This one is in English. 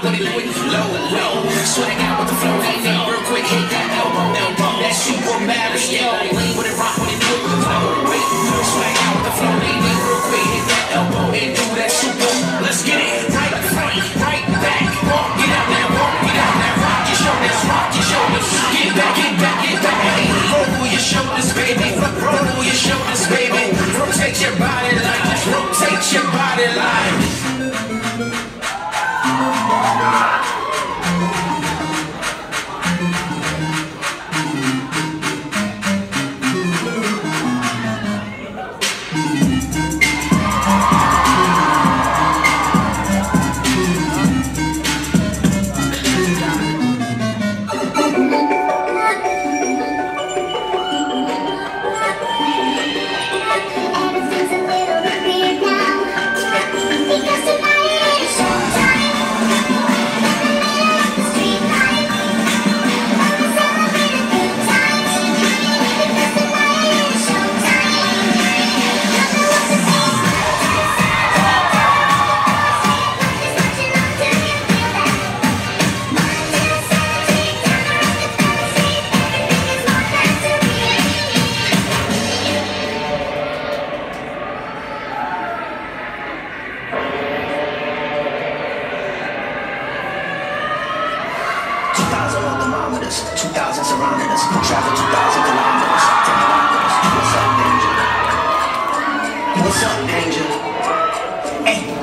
I'm gonna Everything's 2,000 on thermometers, 2,000 surrounding us. Travel 2,000 kilometers, 10 kilometers. What's up, danger? What's up, danger? Hey.